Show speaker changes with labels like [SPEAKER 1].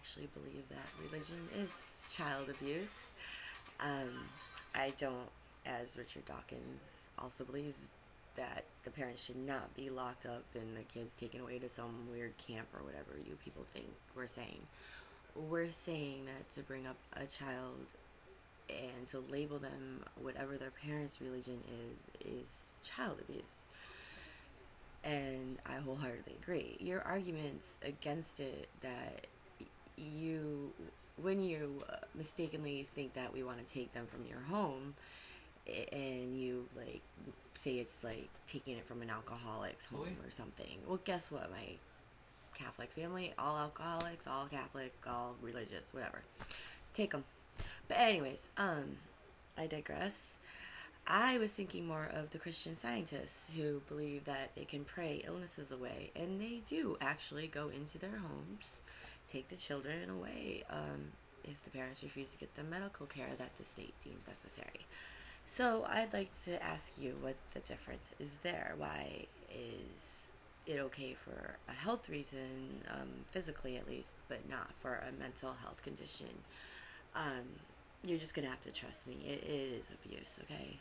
[SPEAKER 1] actually believe that religion is child abuse. Um, I don't, as Richard Dawkins also believes, that the parents should not be locked up and the kids taken away to some weird camp or whatever you people think we're saying. We're saying that to bring up a child and to label them whatever their parents' religion is is child abuse. And I wholeheartedly agree. Your arguments against it that when you uh, mistakenly think that we want to take them from your home and you like say it's like taking it from an alcoholic's home or something. Well, guess what? My Catholic family, all alcoholics, all Catholic, all religious, whatever. Take them. But anyways, um, I digress. I was thinking more of the Christian scientists who believe that they can pray illnesses away, and they do actually go into their homes, take the children away um, if the parents refuse to get the medical care that the state deems necessary. So I'd like to ask you what the difference is there. Why is it okay for a health reason, um, physically at least, but not for a mental health condition? Um, you're just gonna have to trust me. It is abuse, okay?